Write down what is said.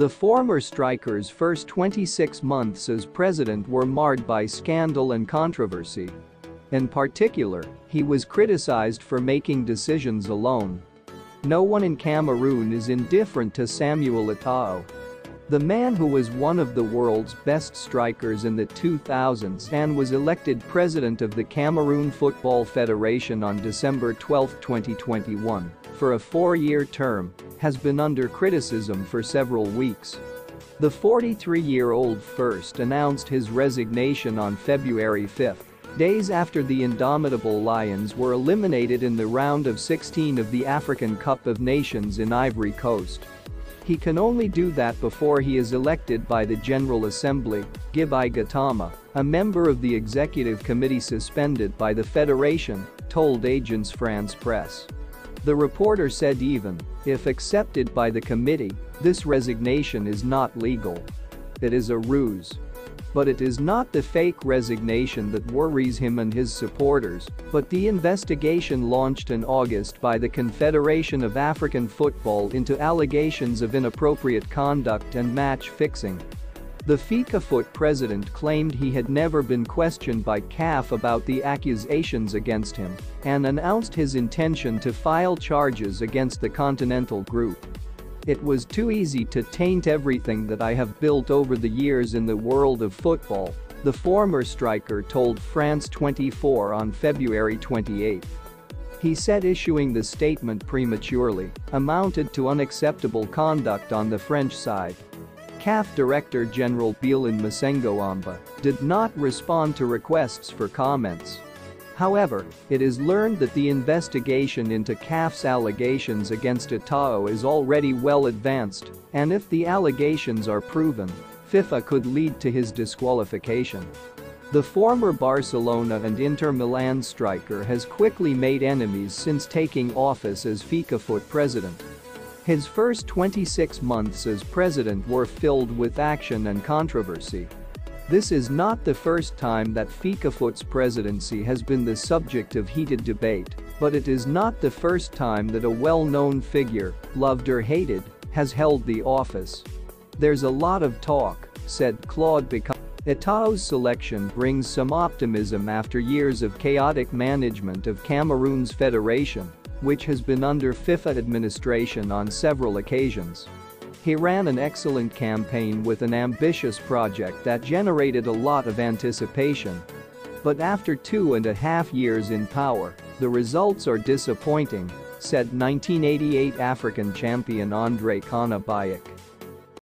The former striker's first 26 months as president were marred by scandal and controversy. In particular, he was criticized for making decisions alone. No one in Cameroon is indifferent to Samuel Eto'o. The man who was one of the world's best strikers in the 2000s and was elected president of the Cameroon Football Federation on December 12, 2021, for a four-year term, has been under criticism for several weeks. The 43-year-old first announced his resignation on February 5 days after the indomitable Lions were eliminated in the round of 16 of the African Cup of Nations in Ivory Coast. He can only do that before he is elected by the General Assembly, Guibai Gatama, a member of the executive committee suspended by the federation, told Agence France Presse. The reporter said even, if accepted by the committee, this resignation is not legal. It is a ruse. But it is not the fake resignation that worries him and his supporters, but the investigation launched in August by the Confederation of African Football into allegations of inappropriate conduct and match fixing. The FECAFOOT president claimed he had never been questioned by CAF about the accusations against him and announced his intention to file charges against the Continental Group. It was too easy to taint everything that I have built over the years in the world of football, the former striker told France 24 on February 28. He said issuing the statement prematurely amounted to unacceptable conduct on the French side. CAF Director General Veron Mosengo did not respond to requests for comments. However, it is learned that the investigation into CAF's allegations against Eto'o is already well advanced, and if the allegations are proven, FIFA could lead to his disqualification. The former Barcelona and Inter Milan striker has quickly made enemies since taking office as FECAFOOT president. His first 26 months as president were filled with action and controversy, this is not the first time that FECAFOOT's presidency has been the subject of heated debate, but it is not the first time that a well-known figure, loved or hated, has held the office. There's a lot of talk, said Claude Picard. Eto'o's selection brings some optimism after years of chaotic management of Cameroon's federation, which has been under FIFA administration on several occasions. He ran an excellent campaign with an ambitious project that generated a lot of anticipation. But after two and a half years in power, the results are disappointing, said 1988 African champion Andre Kana-Biyik.